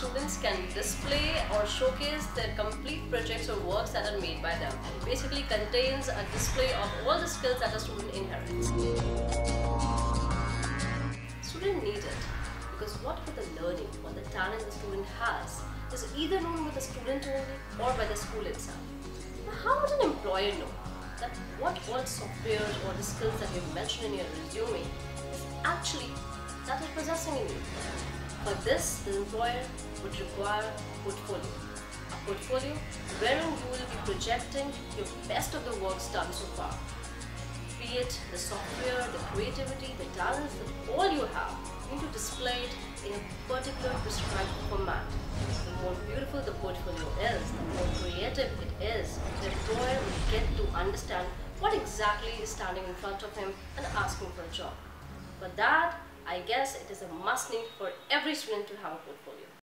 students can display or showcase their complete projects or works that are made by them. It basically contains a display of all the skills that a student inherits. Student need it because whatever the learning or the talent the student has is either known by the student only or by the school itself. Now, how would an employer know that what all software or the skills that you've mentioned in your resume is actually that is possessing in you? For this, the employer would require a portfolio. A portfolio wherein you will be projecting your best of the works done so far. Be it the software, the creativity, the talents, all you have, you need to display it in a particular prescribed format. The more beautiful the portfolio is, the more creative it is, the employer will get to understand what exactly is standing in front of him and asking for a job. For that, I guess it is a must need for every student to have a portfolio.